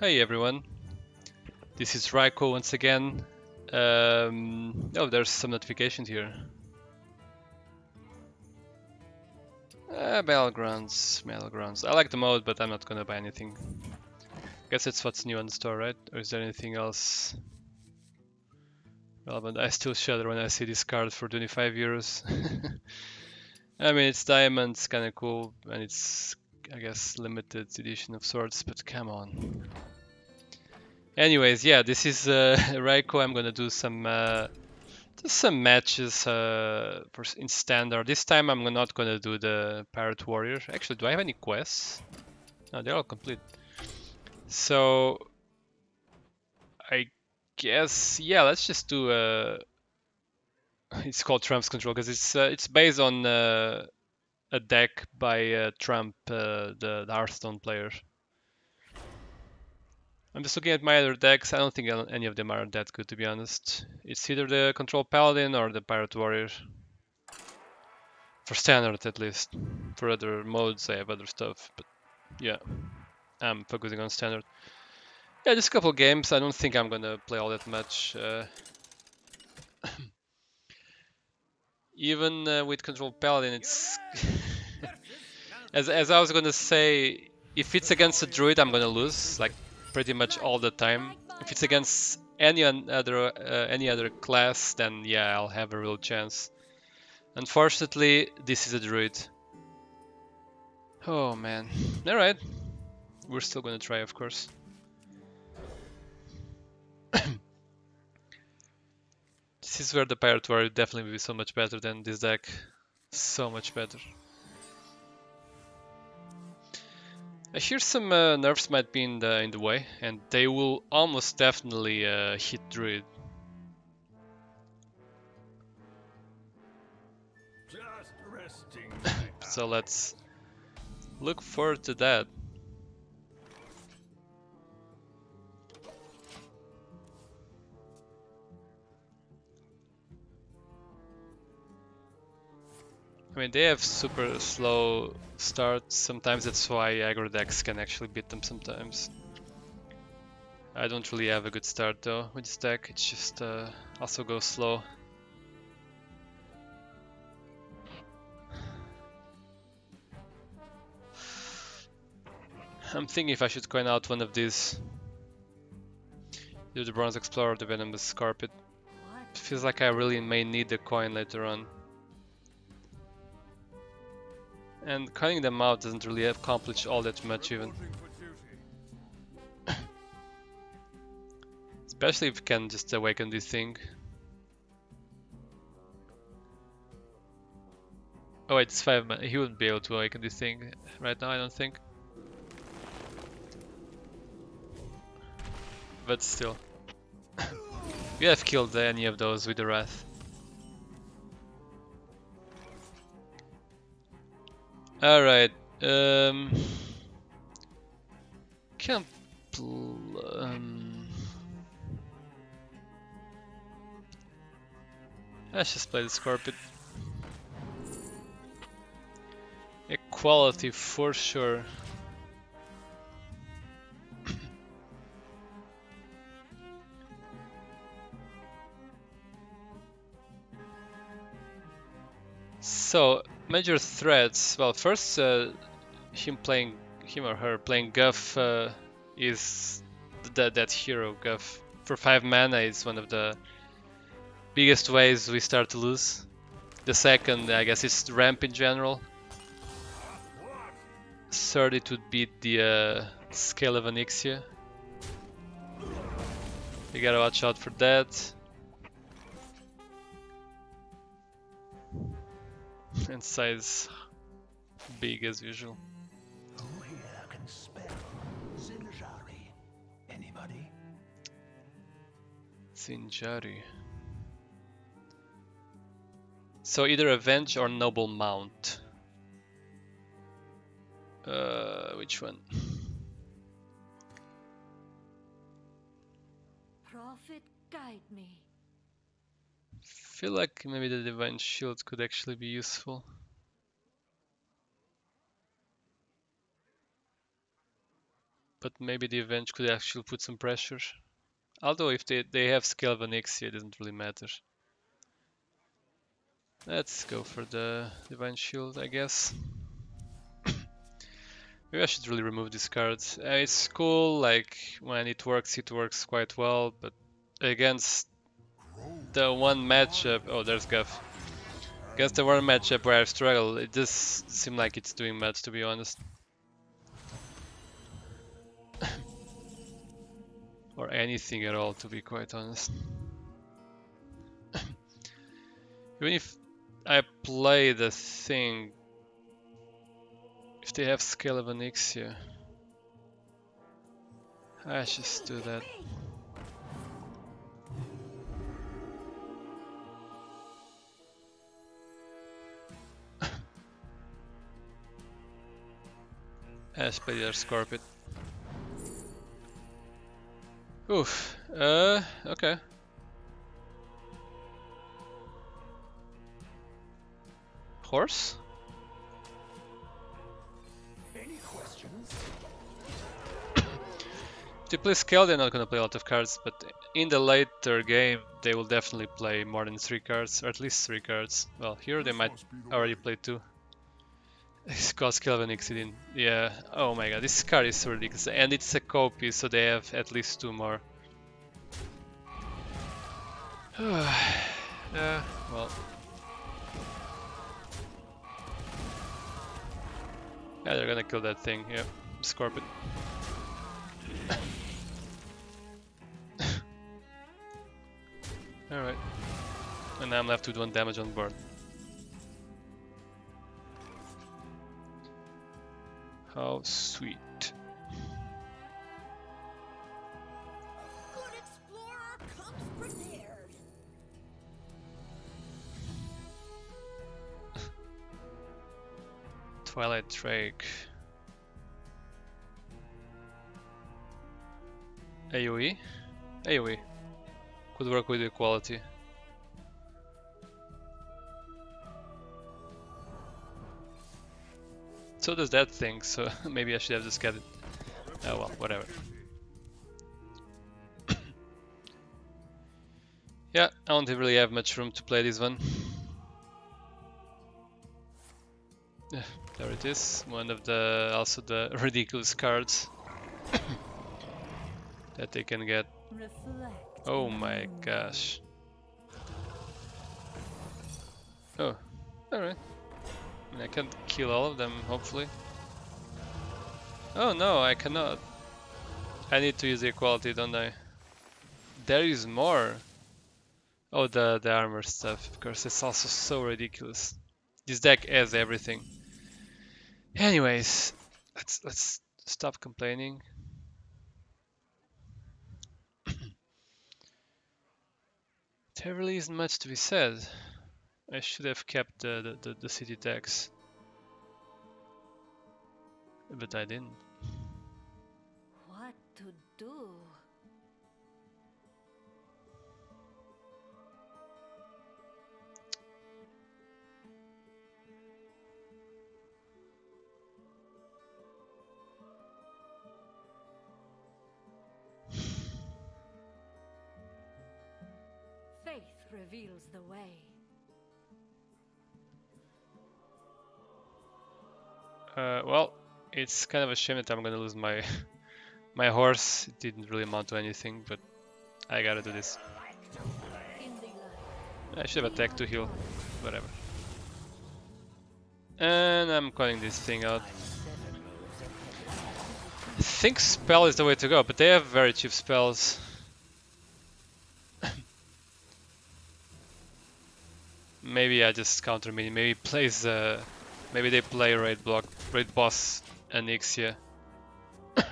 Hey everyone, this is Raiko once again. Um, oh, there's some notifications here. Uh, Battlegrounds, Battlegrounds. I like the mode, but I'm not gonna buy anything. Guess it's what's new on the store, right? Or is there anything else relevant? I still shudder when I see this card for 25 euros. I mean, it's diamonds, kind of cool, and it's, I guess, limited edition of sorts, but come on. Anyways, yeah, this is uh, Raiko. I'm gonna do some uh, just some matches uh, in standard. This time I'm not gonna do the Pirate Warrior. Actually, do I have any quests? No, they're all complete. So I guess yeah, let's just do a. It's called Trump's Control because it's uh, it's based on uh, a deck by uh, Trump, uh, the, the Hearthstone player. I'm just looking at my other decks. I don't think any of them are that good, to be honest. It's either the Control Paladin or the Pirate Warrior. For standard, at least. For other modes, I have other stuff, but yeah. I'm focusing on standard. Yeah, just a couple games. I don't think I'm gonna play all that much. Uh, even uh, with Control Paladin, it's... as, as I was gonna say, if it's against a druid, I'm gonna lose, like pretty much all the time. If it's against any other uh, any other class, then yeah, I'll have a real chance. Unfortunately, this is a druid. Oh man. Alright. We're still gonna try, of course. this is where the Pirate Warrior definitely will be so much better than this deck. So much better. I hear some uh, nerfs might be in the in the way, and they will almost definitely uh, hit Druid. so let's look forward to that. I mean, they have super slow starts. Sometimes that's why aggro decks can actually beat them sometimes. I don't really have a good start though with this deck. It just uh, also goes slow. I'm thinking if I should coin out one of these. Either the Bronze Explorer or the Venomous Carpet. It feels like I really may need the coin later on. And cutting them out doesn't really accomplish all that much even. Especially if you can just awaken this thing. Oh wait, it's 5 man. He wouldn't be able to awaken this thing right now, I don't think. But still. you have killed any of those with the Wrath. Alright, um... Can't... Um, let's just play the Scorpion. Equality for sure. so, major threats. Well, first, uh, him playing, him or her playing Guff uh, is that that hero Guff. For five mana, is one of the biggest ways we start to lose. The second, I guess, is ramp in general. Third, it would be the uh, scale of Onyxia. You gotta watch out for that. And size big as usual. Who here can spell Zinjari? Anybody? Zinjari. So either Avenge or Noble Mount. Uh, which one? Prophet, guide me. Feel like maybe the Divine Shield could actually be useful. but maybe the Avenge could actually put some pressure. Although if they, they have of it doesn't really matter. Let's go for the Divine Shield, I guess. Maybe I should really remove this card. Uh, it's cool, like, when it works, it works quite well, but against the one matchup... Oh, there's Guff. Against the one matchup where I struggle, it just seem like it's doing much, to be honest. or anything at all, to be quite honest. Even if I play the thing, if they have Scale of Onyxia, I just do that. Play their Scorpion. Oof. Uh, okay. Horse? Any questions? If play scale, they're not gonna play a lot of cards, but in the later game, they will definitely play more than three cards, or at least three cards. Well, here they might already play two. Scale of Onyxia. Yeah, oh my god, this card is ridiculous. And it's a copy, so they have at least two more. yeah, well. Yeah, they're gonna kill that thing, yeah. Scorpion. Alright. And I'm left with one damage on board. How sweet. Good explorer comes prepared. Twilight Drake. AoE? AoE. Could work with equality. So does that thing, so maybe I should have just got it. Oh well, whatever. yeah, I don't really have much room to play this one. Yeah, there it is. One of the also the ridiculous cards that they can get. Oh my gosh. Oh, alright. I, mean, I can kill all of them, hopefully. Oh no, I cannot. I need to use the equality, don't I? There is more. Oh, the, the armor stuff, of course, it's also so ridiculous. This deck has everything. Anyways, let's let's stop complaining. there really isn't much to be said. I should have kept the, the, the, city tax. But I didn't. What to do? Faith reveals the way. Uh, well, it's kind of a shame that I'm gonna lose my my horse. It didn't really amount to anything, but I gotta do this. I should have attacked to heal. Whatever. And I'm calling this thing out. I think spell is the way to go, but they have very cheap spells. maybe I just counter mini. Maybe plays. Uh, maybe they play raid block, raid boss, Onyxia. uh.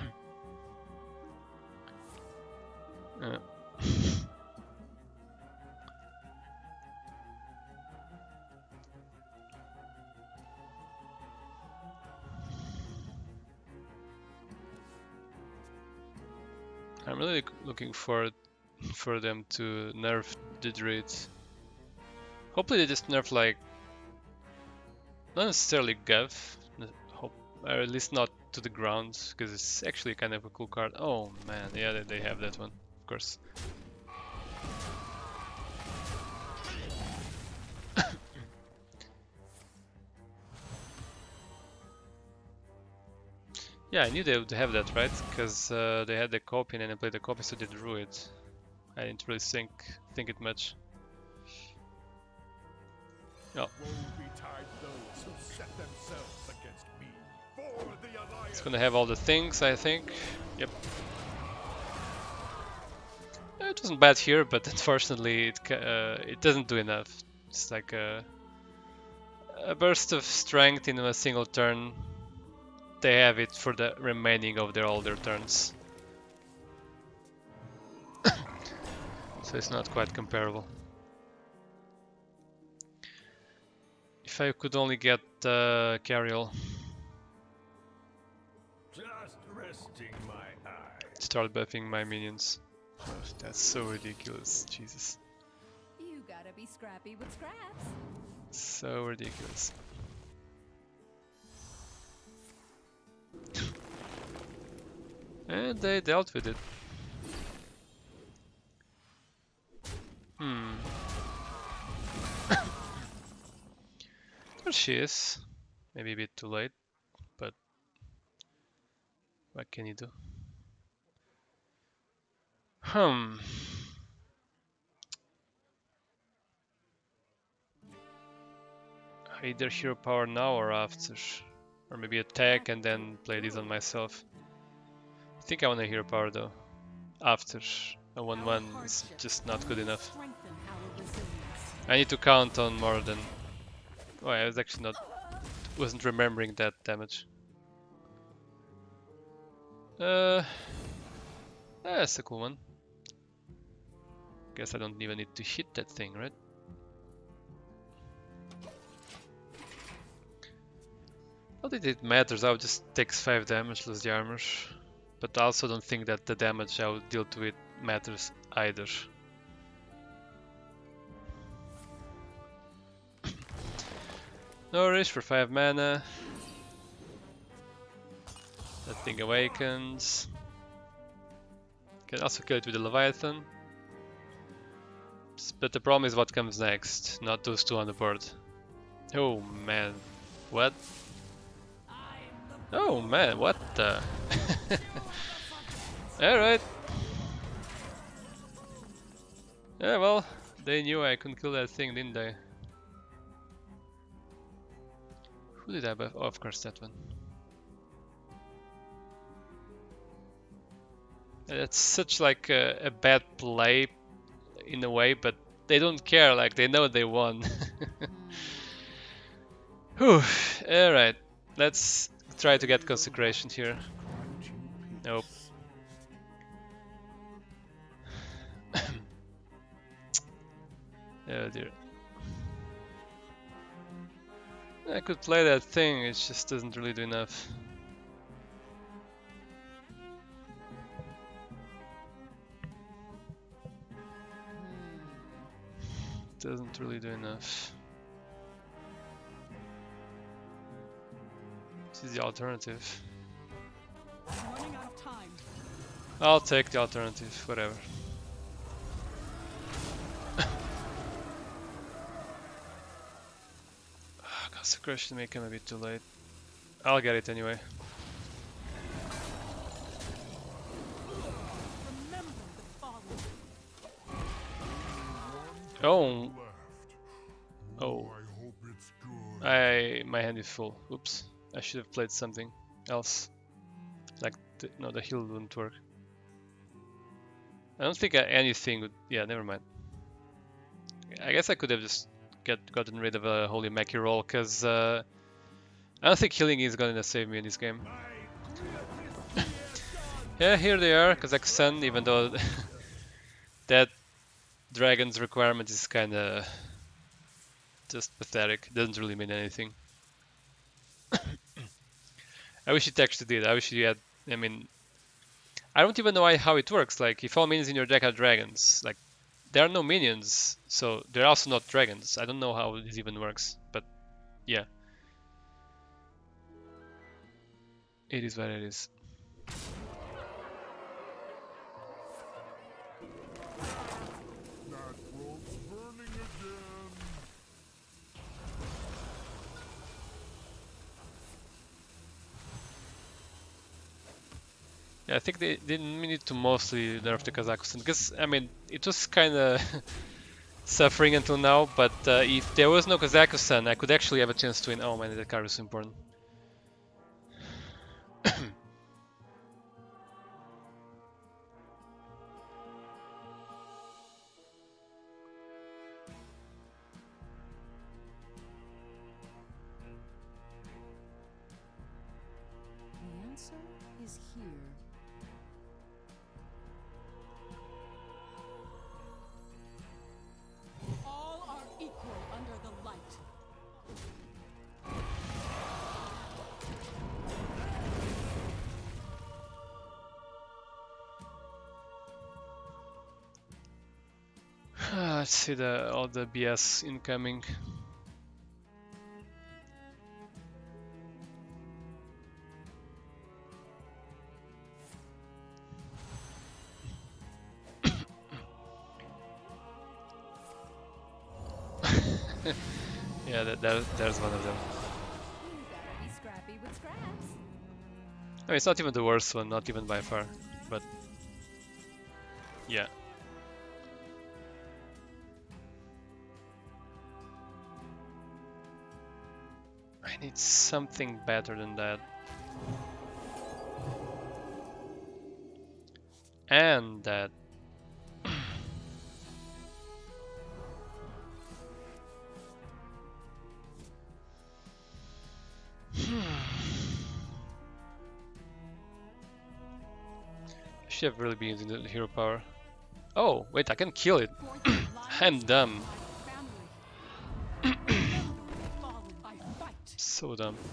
I'm really looking forward for them to nerf the druid. Hopefully they just nerf like not necessarily Gav. Or at least not to the ground, because it's actually kind of a cool card. Oh man, yeah, they, they have that one, of course. yeah, I knew they would have that, right? Because uh, they had the copy and then I played the copy, so they drew it. I didn't really think think it much. Oh, it's gonna have all the things, I think. Yep. It wasn't bad here, but unfortunately, it uh, it doesn't do enough. It's like a a burst of strength in a single turn. They have it for the remaining of their their turns. so it's not quite comparable. If I could only get uh, Cariel, start buffing my minions. Oh, that's so ridiculous, Jesus. You gotta be scrappy with scraps. So ridiculous. and they dealt with it. Hmm. there she is. Maybe a bit too late, but what can you do? Hmm. Either hero power now or after. Or maybe attack and then play this on myself. I think I want a hero power though. After a 1-1 is just not good enough. I need to count on more than... Oh, I was actually not... wasn't remembering that damage. Uh... That's a cool one. Guess I don't even need to hit that thing, right? Not that it matters, I would just takes 5 damage, lose the armor. But I also don't think that the damage I would deal to it matters either. Nourish for 5 mana. That thing awakens. Can also kill it with the Leviathan. But the problem is what comes next, not those two on the board. Oh man, what? Oh man, what the? Alright. Yeah, well, they knew I couldn't kill that thing, didn't they? Who did I buff? Oh, of course, that one. That's such like a, a bad play in a way, but they don't care, like they know they won. Hmm. Whew, alright, let's try to get consecration here. Nope. oh dear. I could play that thing, it just doesn't really do enough. Doesn't really do enough. This is the alternative. I'll take the alternative, whatever. Ah, Consecration may come a bit too late. I'll get it anyway. Remember the fallen. Oh, Oh. I hope it's good. I my hand is full. Oops, I should have played something else. Like the, no, the heal wouldn't work. I don't think I, anything would. Yeah, never mind. I guess I could have just get gotten rid of a Holy Mackerel because uh, I don't think healing is gonna save me in this game. yeah, here they are, Kazakusan, even though that dragon's requirement is kind of just pathetic. Doesn't really mean anything. I wish it actually did. I wish you had. I mean, I don't even know how it works. Like, if all minions in your deck are dragons, like, there are no minions, so they're also not dragons. I don't know how this even works, but yeah. It is what it is. I think they didn't need to mostly nerf the Kazakusan because I mean it was kind of suffering until now. But uh, if there was no Kazakusan, I could actually have a chance to win. Oh man, that card is important. The all the BS incoming. yeah, that, that, there's one of them. I mean, it's not even the worst one, not even by far, but yeah. I need something better than that. And that. Should have really been using the hero power. Oh, wait, I can kill it. I'm um, dumb. So dumb.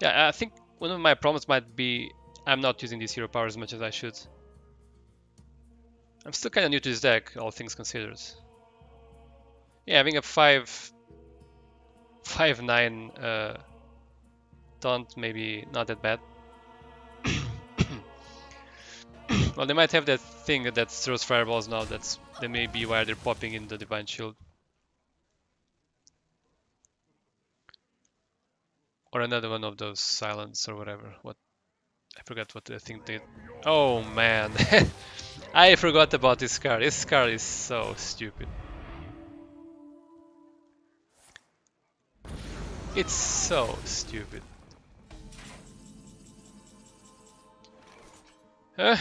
Yeah, I think one of my problems might be I'm not using this hero power as much as I should. I'm still kind of new to this deck, all things considered. Yeah, having a 5... 5-9 uh, taunt maybe not that bad. Well, they might have that thing that throws fireballs now, that's that may be why they're popping in the Divine Shield. Or another one of those silence or whatever. What I forgot what the thing did. Oh man. I forgot about this card. This card is so stupid. It's so stupid. Uh,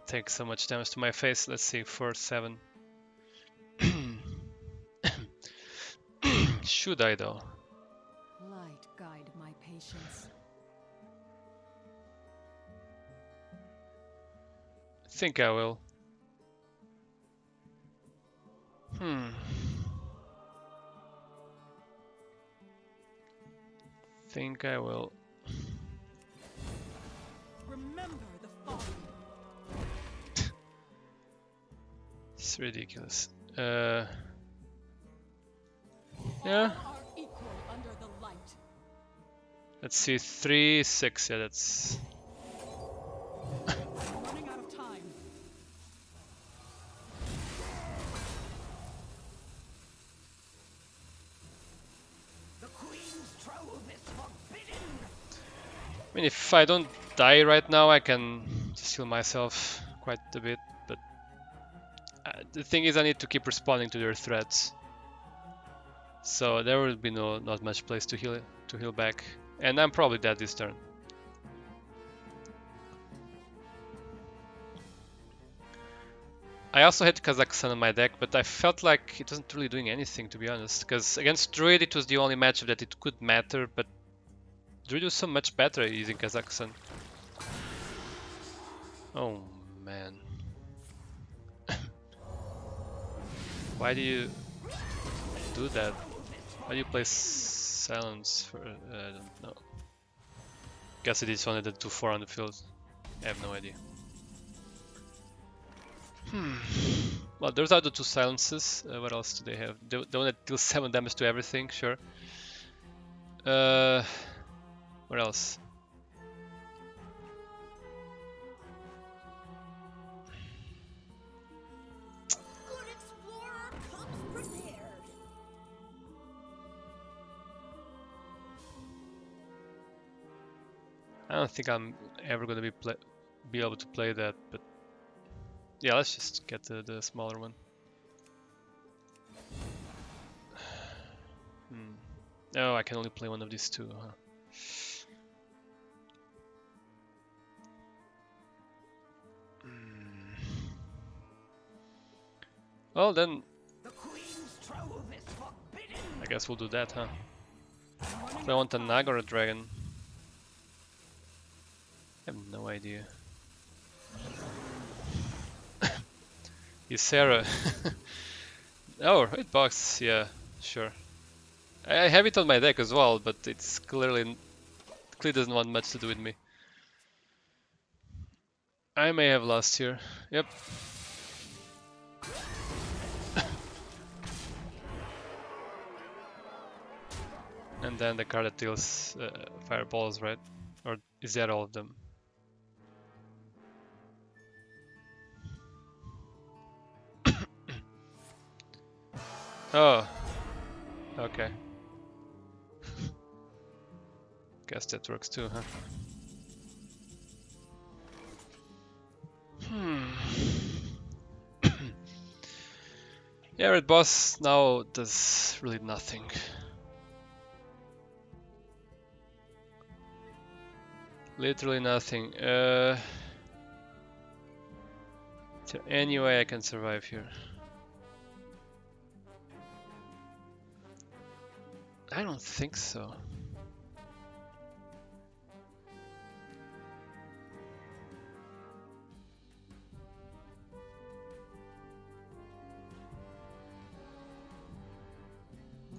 I don't take so much damage to my face. Let's see, 4 7. Should I though? Light guide my patience. think I will. Hmm. Think I will. Remember the fallen. It's ridiculous. Uh. Yeah. Let's see, three, six. Yeah, that's. I'm running out of time. I mean, if I don't die right now, I can just heal myself quite a bit. The thing is, I need to keep responding to their threats. So there will be no not much place to heal to heal back, and I'm probably dead this turn. I also had Kazakusan on my deck, but I felt like it wasn't really doing anything to be honest. Because against Druid it was the only matchup that it could matter, but Druid was so much better using Kazakusan. Oh man. Why do you do that? Why do you play silence for? Uh, I don't know. Guess it is only the 2-4 on the field. I have no idea. Hmm. Well, those are the two silences. Uh, what else do they have? The, the one that deals 7 damage to everything, sure. Uh, what else? I don't think I'm ever gonna be play be able to play that, but yeah, let's just get the, the smaller one. Hmm. Oh, I can only play one of these two, huh? Hmm. Well then. I guess we'll do that, huh? I want a Nag or a Dragon? Have no idea. Ysera. oh, right box, yeah, sure. I I have it on my deck as well, but it's clearly clearly doesn't want much to do with me. I may have lost here. Yep. And then the card that deals uh, fireballs, right? Or is that all of them? Oh, okay. Guess that works too, huh? Hmm. yeah, raid boss now does really nothing. Literally nothing. Uh, is there any way I can survive here? I don't think so.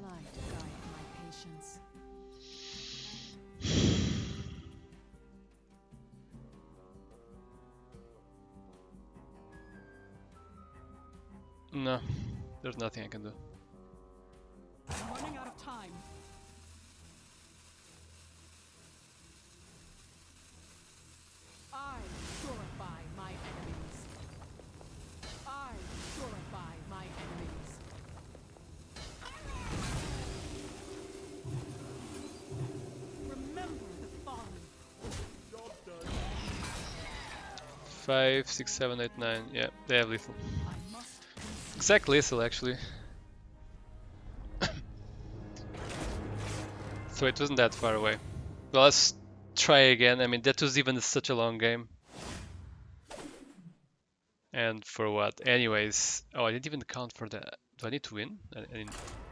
Light guide my patience. No, there's nothing I can do. Five, six, seven, eight, nine. Yeah, they have lethal. Exact lethal, actually. so it wasn't that far away. Well, let's try again. I mean, that was even such a long game. And for what? Anyways, oh, I didn't even count for that. Do I need to win? I, I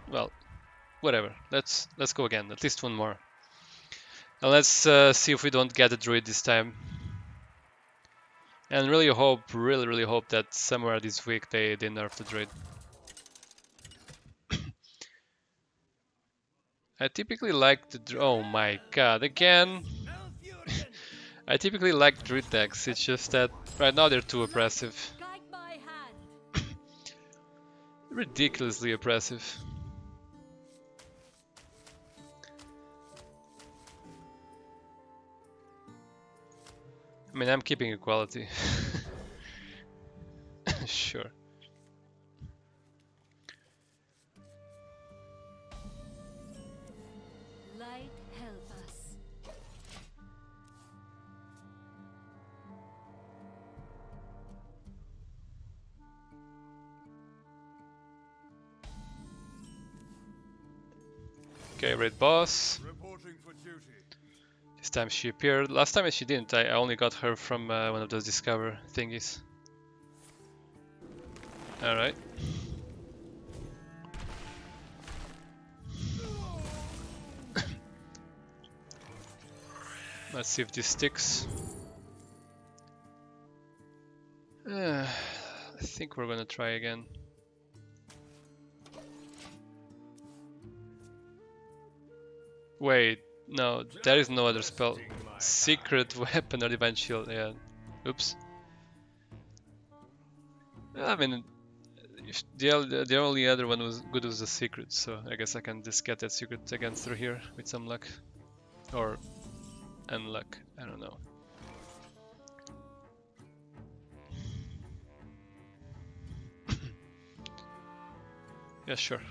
well, whatever. Let's let's go again. At least one more. And let's uh, see if we don't get a druid this time. And really hope, really, really hope that somewhere this week they, they nerf the druid. I typically like the oh my god, again! I typically like druid decks, it's just that right now they're too oppressive. Guide my hand. Ridiculously oppressive. I mean, I'm keeping equality. sure. Light help us. Okay, raid boss. Time she appeared. Last time she didn't. I I only got her from uh, one of those discover thingies. Alright. Let's see if this sticks. Uh, I think we're gonna try again. Wait, no, there is no other spell. Secret weapon or divine shield. Yeah. Oops. I mean, the the only other one was good was the secret, so I guess I can just get that secret again through here with some luck, or unluck. I don't know. yeah, sure.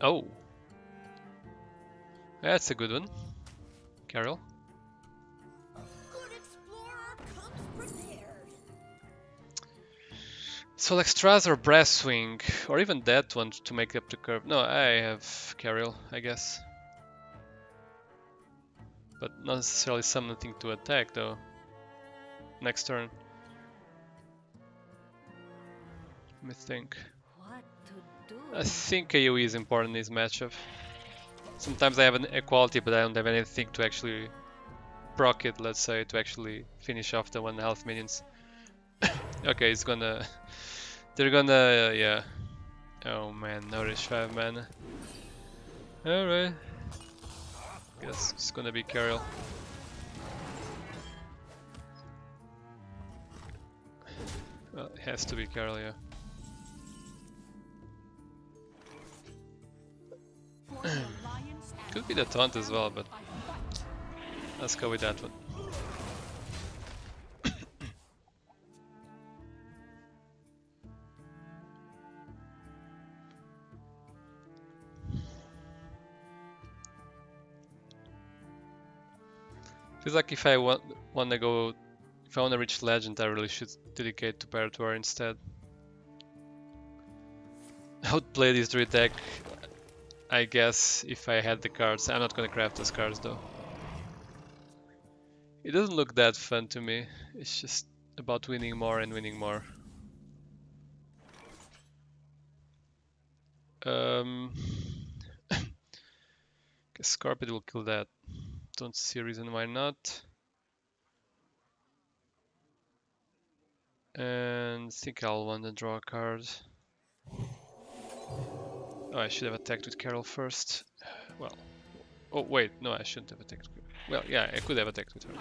Oh, that's a good one, Cariel. Good explorer comes prepared. So like Strass or Brasswing, or even that one to make up the curve. No, I have Cariel, I guess. But not necessarily something to attack though. Next turn. Let me think. What to do? I think AoE is important in this matchup. Sometimes I have an equality, but I don't have anything to actually proc it, let's say, to actually finish off the one health minions. okay, it's gonna... They're gonna... Uh, yeah. Oh man, nourish 5 mana. Alright. Guess it's gonna be Cariel. Well, it has to be Cariel, yeah. Could be the taunt as well, but let's go with that one. Feels like if I want want to go, if I want to reach legend, I really should dedicate to Parator instead. I would play this druid deck, I guess, if I had the cards. I'm not gonna craft those cards though. It doesn't look that fun to me. It's just about winning more and winning more. Um, Scarpet will kill that. Don't see a reason why not. And think I'll want to draw a card. Oh, I should have attacked with Cariel first. Well, oh wait, no, I shouldn't have attacked. Well, yeah, I could have attacked with her.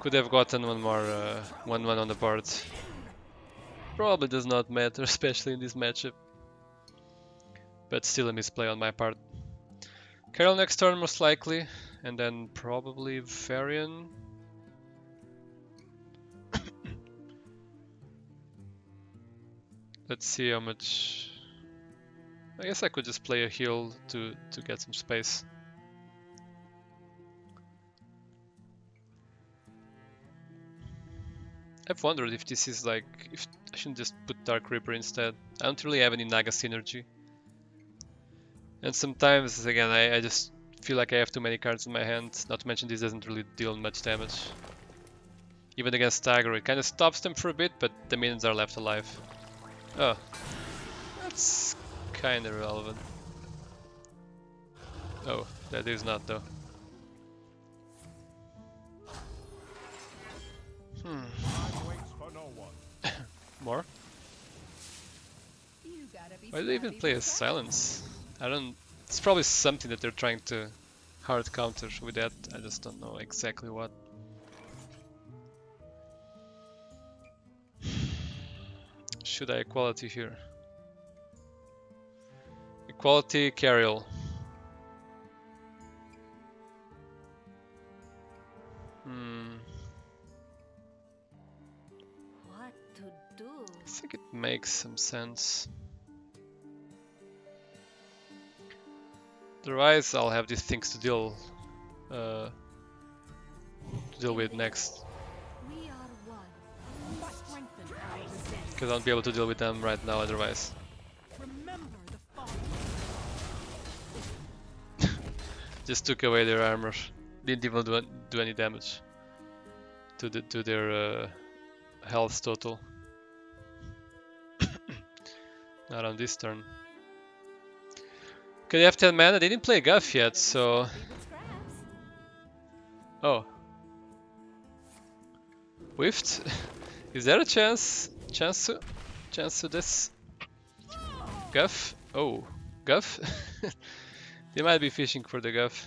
Could have gotten one more, uh, one one on the board. Probably does not matter, especially in this matchup. But still a misplay on my part. Cariel next turn most likely, and then probably Varian. Let's see how much. I guess I could just play a heal to to get some space. I've wondered if this is like if I shouldn't just put Dark Reaper instead. I don't really have any Naga synergy. And sometimes again I, I just feel like I have too many cards in my hand, not to mention this doesn't really deal much damage. Even against Tiger, it kind of stops them for a bit, but the minions are left alive. Oh, that's kind of relevant. Oh, that is not though. Hmm, more? Why do they even play that. silence? I don't. It's probably something that they're trying to hard counter with that. I just don't know exactly what. Should I equality here? Equality Cariel. Hmm. What to do? I think it makes some sense. Otherwise, I'll have these things to deal uh, to deal with next, because I'll be able to deal with them right now. Otherwise, just took away their armor. Didn't even do, do any damage to the to their uh, health total. Not on this turn. Okay, they have 10 mana. They didn't play Guff yet, so Oh. Whiffed? Is there a chance? Chance to? Chance to this? Guff? Oh. Guff? they might be fishing for the Guff.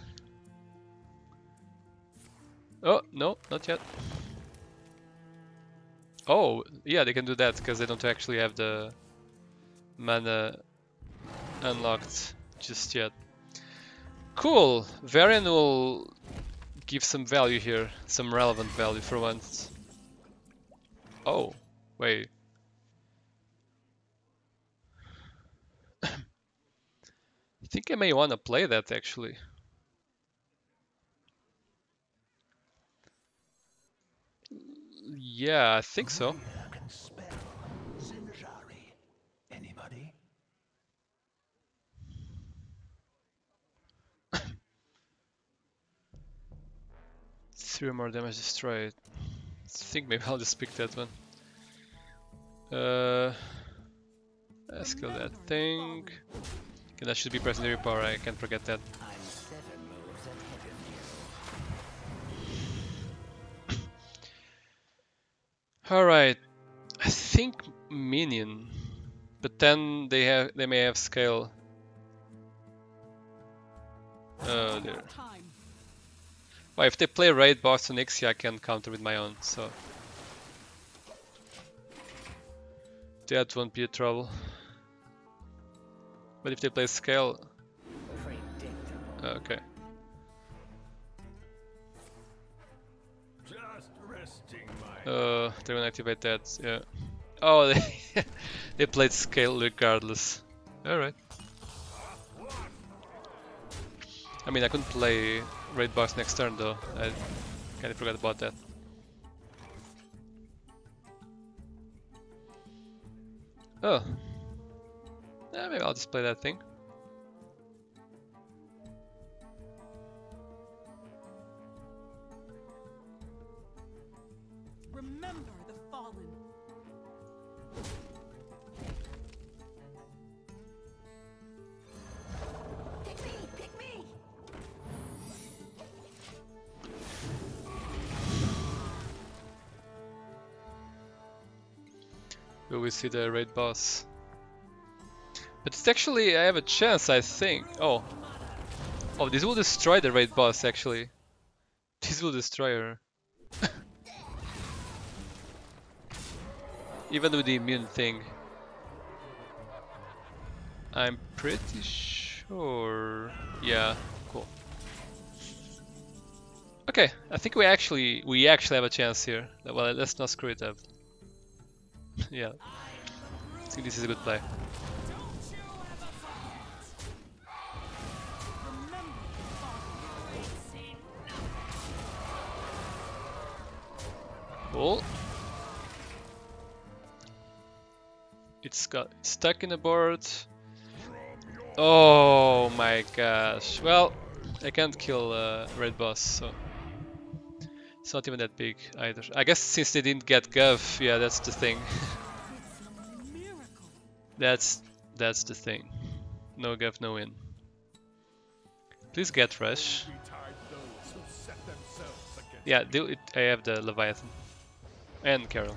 Oh, no, not yet. Oh, yeah, they can do that because they don't actually have the mana unlocked just yet. Cool. Varian will give some value here, some relevant value for once. Oh, wait. Think I may want to play that actually. Yeah, I think so. I can spell Zinjari. Anybody? Three more damage destroyed. I think maybe I'll just pick that one. Uh, let's kill that thing. Okay, that should be present power. I can't forget that. I'm seven moves ahead of you. All right, I think minion, but then they have they may have scale. Uh, oh dear. Time. Well, if they play raid boss Onyxia, I can counter with my own. So that won't be a trouble. But if they play scale, okay. Just resting my Uh, they're gonna activate that. Yeah. Oh, they they played scale regardless. All right. I mean, I couldn't play raid boss next turn though. I kind of forgot about that. Oh. Yeah, maybe I'll just play that thing. Remember the fallen. Pick me, pick me. Will we see the raid boss? But it's actually, I have a chance, I think. Oh. Oh, this will destroy the raid boss, actually. This will destroy her. Even with the immune thing. I'm pretty sure. Yeah, cool. Okay, I think we actually we actually have a chance here. Well, let's not screw it up. yeah. I think this is a good play. Cool. It's got stuck in the board. Oh my gosh. Well, I can't kill uh, Raid Boss, so it's not even that big either. I guess since they didn't get Guff, yeah, that's the thing. It's a miracle. that's that's the thing. No Guff, no win. Please get Rush. retard those who set themselves against Yeah, do it. I have the Leviathan and Cariel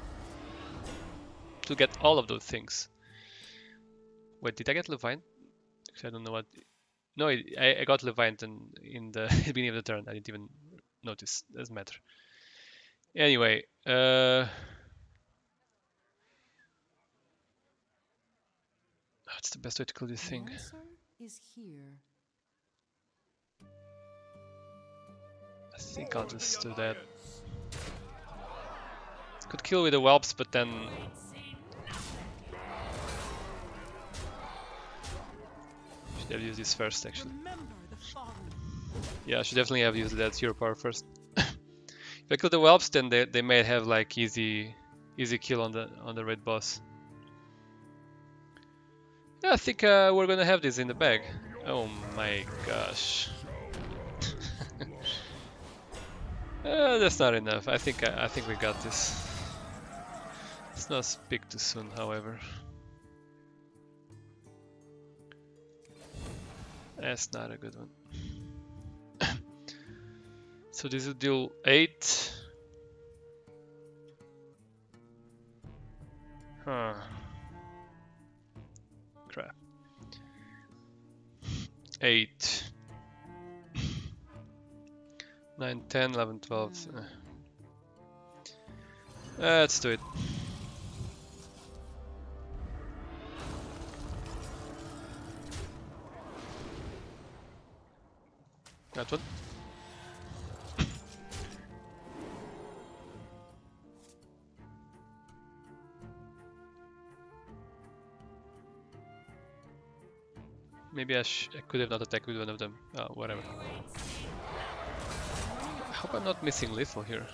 to get all of those things. Wait, did I get Levine? Actually, I don't know what. No, I, I got Levine in in the beginning of the turn. I didn't even notice. Doesn't matter. Anyway, uh, what's the best way to kill this The thing? answer is here. I think I'll just do that. Could kill with the whelps, but then should have used this first actually. Yeah, I should definitely have used that hero power first. if I kill the whelps, then they, they may have like easy easy kill on the on the raid boss. Yeah, I think uh, we're gonna have this in the bag. Oh my gosh. uh, that's not enough. I think I, I think we got this. Not speak too soon, however. That's not a good one. so this will deal 8. Huh. Crap. 8. 9, 10, 11, 12. Uh, let's do it. Maybe I, I could have not attacked with one of them. Oh, whatever. I hope I'm not missing lethal here.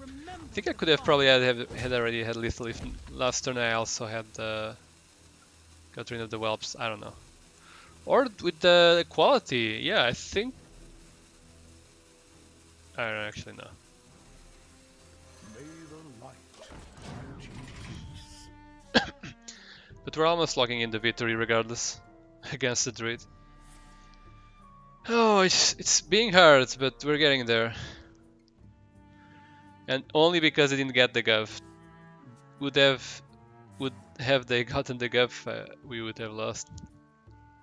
I think I could have probably had, have, had already had lethal if last turn I also had uh, got rid of the whelps. I don't know. Or with the quality, yeah, I think. I don't actually know. May the light grant you But we're almost logging in the victory regardless against the druid. Oh, it's it's being hard, but we're getting there. And only because they didn't get the guff. Would have would have they gotten the guff, uh, we would have lost.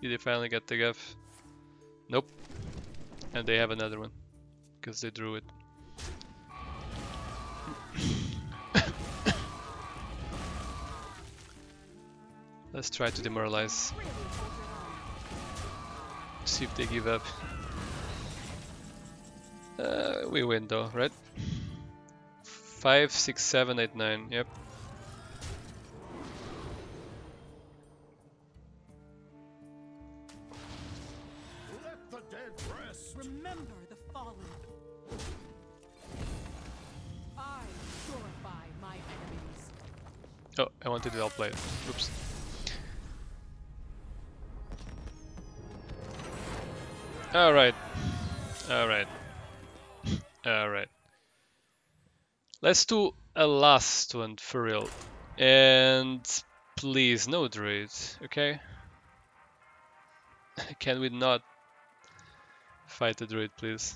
Did they finally get the guff? Nope. And they have another one because they drew it. Let's try to demoralize. See if they give up. Uh, we win though, right? 5, 6, 7, 8, 9, yep. Oh, I wanted to outplay it. Oops. Alright. Alright. Alright. Let's do a last one for real. And please, no druid, okay? Can we not fight the druid, please?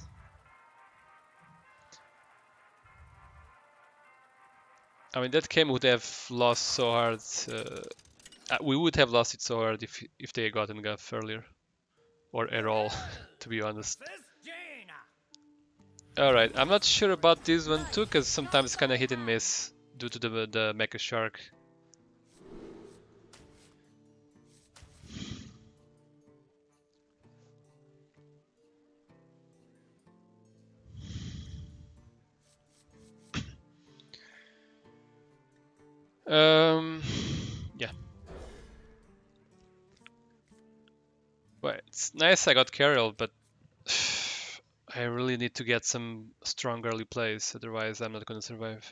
I mean, that game would have lost so hard. Uh, uh, we would have lost it so hard if if they had gotten Guff earlier, or at all, to be honest. All right, I'm not sure about this one too, because sometimes it's kind of hit and miss due to the the Mecha Shark. Um, yeah. Well, it's nice I got Cariel, but I really need to get some strong early plays, otherwise I'm not gonna survive.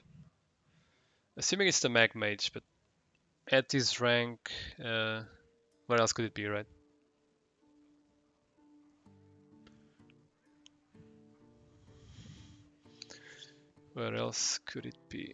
Assuming it's the Mag Mage, but at this rank, uh, what else could it be, right? Where else could it be?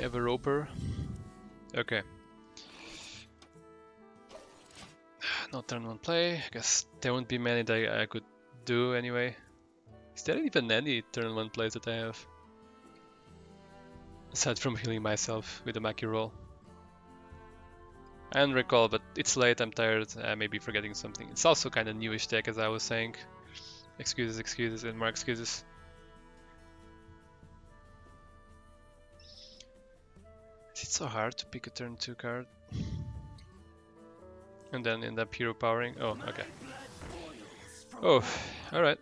We have a roper. Okay. No turn one play. I guess there won't be many that I could do anyway. Is there even any turn one plays that I have? Aside from healing myself with a Maki roll. And recall, but it's late, I'm tired, I may be forgetting something. It's also kind of newish deck as I was saying. Excuses, excuses, and more excuses. Is it so hard to pick a turn 2 card? And then end up hero powering? Oh, okay. Oh, alright.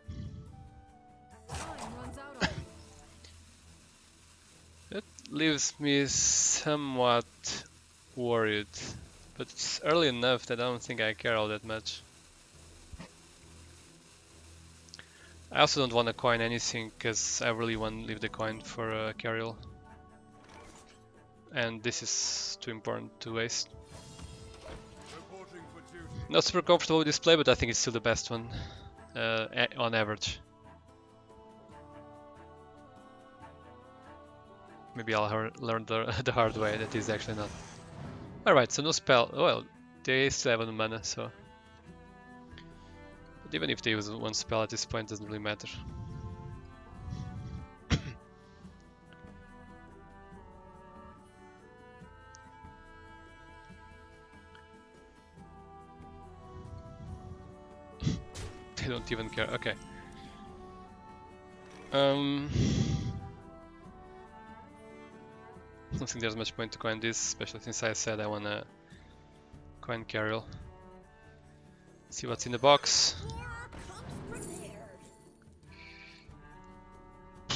That leaves me somewhat worried. But it's early enough that I don't think I care all that much. I also don't want to coin anything because I really want to leave the coin for uh. And this is too important to waste. Not super comfortable with this play, but I think it's still the best one uh, on average. Maybe I'll learn the, the hard way that is actually not. Alright, so no spell. Well, they still have mana, so. But even if they use one spell at this point, doesn't really matter. Don't even care. Okay. Um. I don't think there's much point to coin this, especially since I said I wanna coin Cariel. See what's in the box. Feel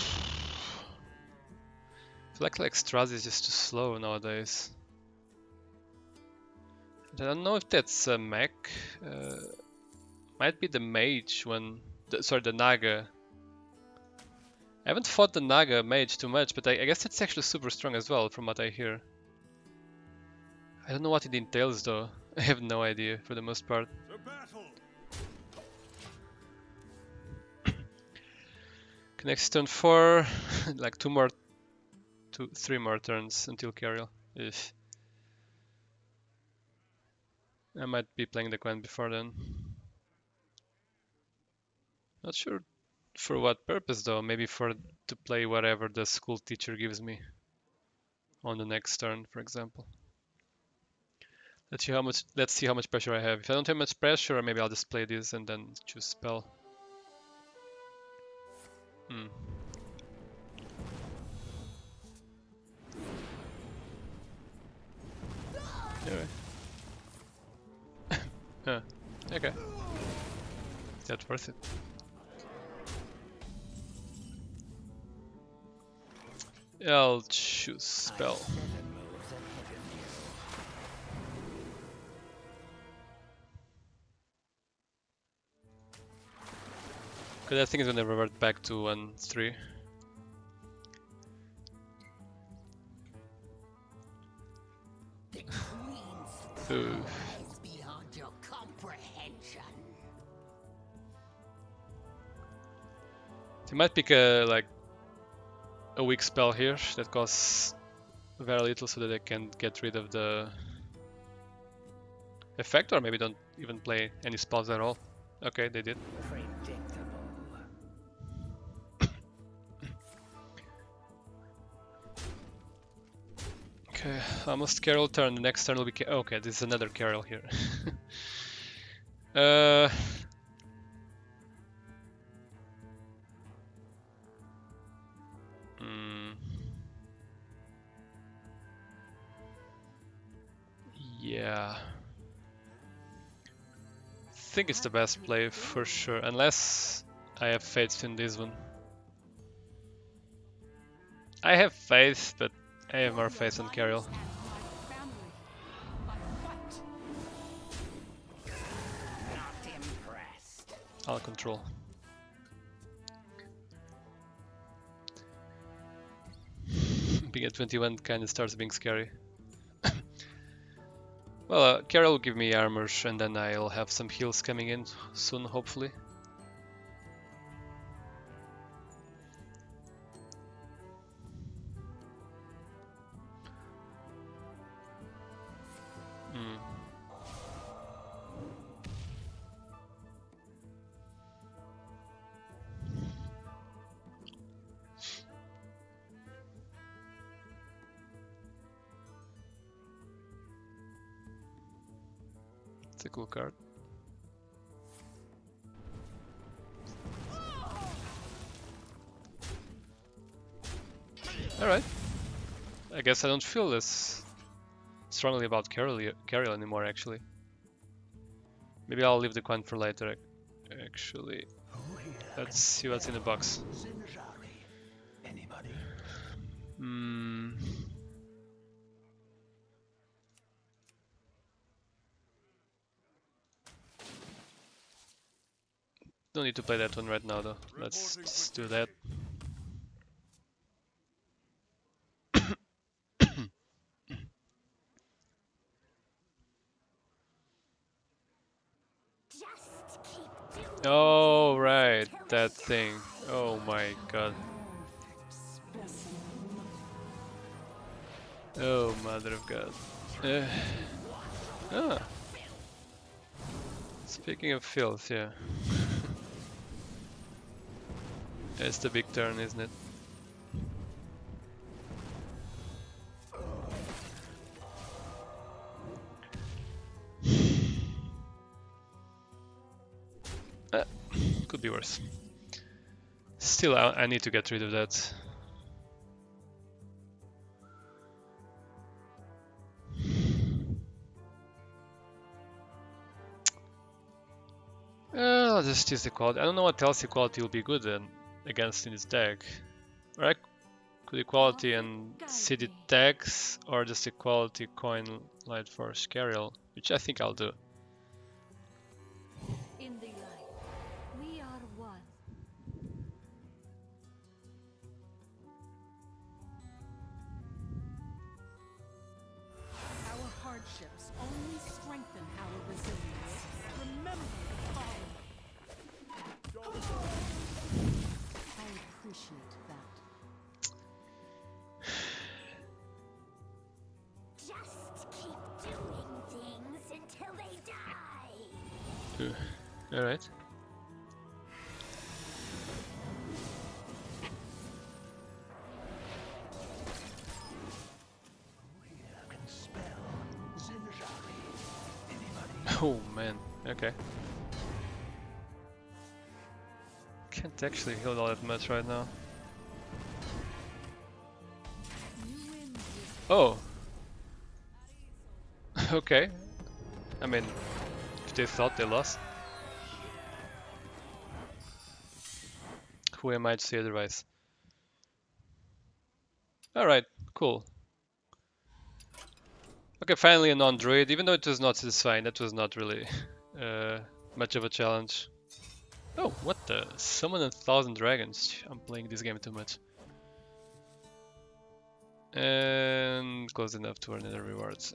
like Strazi is just too slow nowadays. I don't know if that's a mech. Uh, might be the mage when... The, sorry, the Naga. I haven't fought the Naga mage too much, but I, I guess it's actually super strong as well, from what I hear. I don't know what it entails though. I have no idea for the most part. Next turn four, like two more, two, three more turns until Cariel. If I might be playing the Quen before then. Not sure for what purpose though. Maybe for to play whatever the school teacher gives me on the next turn, for example. Let's see how much. Let's see how much pressure I have. If I don't have much pressure, maybe I'll just play this and then choose spell. Hmm. Alright. huh. Okay. Is that worth it? I'll choose spell. Seven moves ahead of you. Because I think it's gonna revert back to 1 3. The Queen's Ooh. is beyond your comprehension. They might pick a uh, like a weak spell here that costs very little so that they can get rid of the effect or maybe don't even play any spells at all. Okay, they did. Okay, almost Cariel turn. The next turn will be. Okay, this is another Cariel here. uh. Yeah. Think it's the best play for sure, unless I have faith in this one. I have faith, but I have more faith in Cariel. I'll control. being at 21 kind of starts being scary. Well, uh, Cariel will give me armor and then I'll have some heals coming in soon, hopefully. A cool card. Alright. I guess I don't feel as strongly about Cariel anymore, actually. Maybe I'll leave the coin for later, actually. Let's see what's in the box. Don't need to play that one right now though. Let's just do that. Oh right, that thing. Oh my god. Oh mother of god. Uh, ah. Speaking of filth, yeah. It's the big turn, isn't it? Uh, could be worse. Still, I, I need to get rid of that. Uh, just use equality. I don't know what else equality will be good then against in this deck. Right? Could equality and city tags or just equality coin Lightforged Cariel, which I think I'll do. Actually heal all that much right now. Oh! okay. I mean, if they thought they lost. Who am I to say otherwise? Alright, cool. Okay, finally a non-druid, even though it was not satisfying, that was not really uh, much of a challenge. Oh, what the? Summon a thousand dragons. I'm playing this game too much. And close enough to earn the rewards.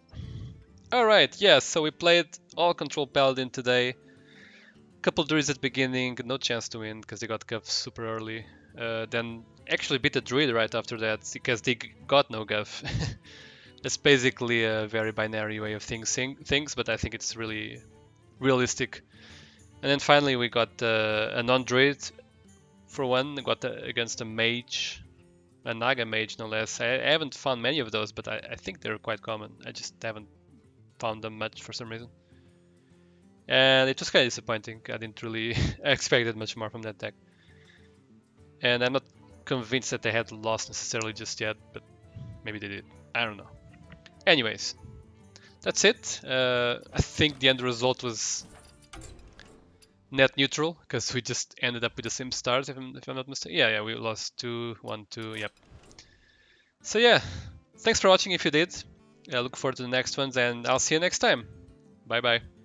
Alright, yeah, so we played all control paladin today. Couple druids at beginning, no chance to win because they got guff super early. Uh, then actually beat the druid right after that because they got no guff. That's basically a very binary way of things, things, but I think it's really realistic. And then finally we got uh, a non-druid for one, got uh, against a mage, a Naga mage no less. I, I haven't found many of those, but I, I think they're quite common. I just haven't found them much for some reason. And it was kind of disappointing. I didn't really expected much more from that deck. And I'm not convinced that they had lost necessarily just yet, but maybe they did. I don't know. Anyways, that's it. Uh, I think the end result was net neutral because we just ended up with the same stars if I'm, if I'm not mistaken. Yeah, yeah, we lost two, one, two. Yep. So yeah, thanks for watching if you did. I look forward to the next ones and I'll see you next time. Bye bye.